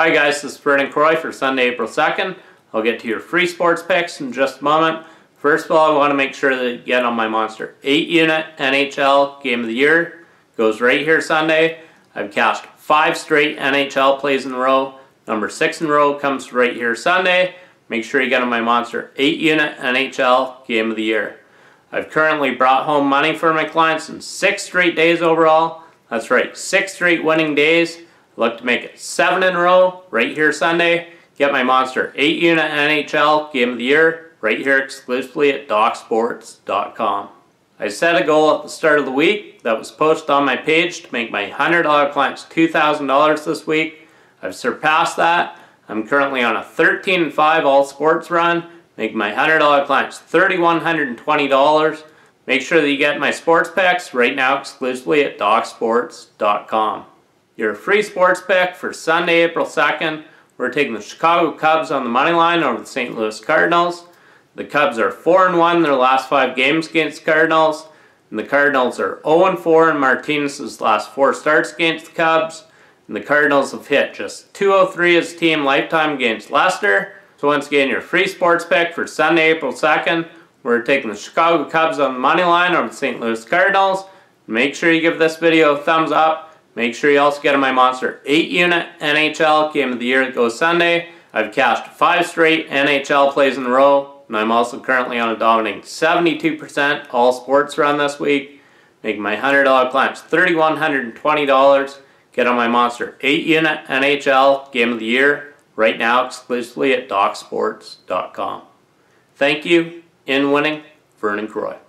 Hi guys, this is Vernon Croy for Sunday, April 2nd. I'll get to your free sports picks in just a moment. First of all, I want to make sure that you get on my Monster 8 unit NHL Game of the Year. Goes right here Sunday. I've cashed 5 straight NHL plays in a row. Number 6 in a row comes right here Sunday. Make sure you get on my Monster 8 unit NHL Game of the Year. I've currently brought home money for my clients in 6 straight days overall. That's right, 6 straight winning days. Look to make it seven in a row right here Sunday. Get my Monster 8 unit NHL Game of the Year right here exclusively at DocSports.com. I set a goal at the start of the week that was posted on my page to make my $100 clients $2,000 this week. I've surpassed that. I'm currently on a 13 and 5 all sports run, making my $100 clients $3,120. Make sure that you get my sports packs right now exclusively at DocSports.com. Your free sports pick for Sunday, April 2nd. We're taking the Chicago Cubs on the money line over the St. Louis Cardinals. The Cubs are 4 and 1 in their last five games against the Cardinals. And the Cardinals are 0 and 4 in Martinez's last four starts against the Cubs. And the Cardinals have hit just 203 as team lifetime against Lester. So once again, your free sports pick for Sunday, April 2nd. We're taking the Chicago Cubs on the money line over the St. Louis Cardinals. Make sure you give this video a thumbs up Make sure you also get on my Monster 8 unit NHL Game of the Year that goes Sunday. I've cashed 5 straight NHL plays in a row, and I'm also currently on a dominating 72% all sports run this week, making my $100 clients $3,120. Get on my Monster 8 unit NHL Game of the Year right now exclusively at DocSports.com. Thank you. In winning, Vernon Croy.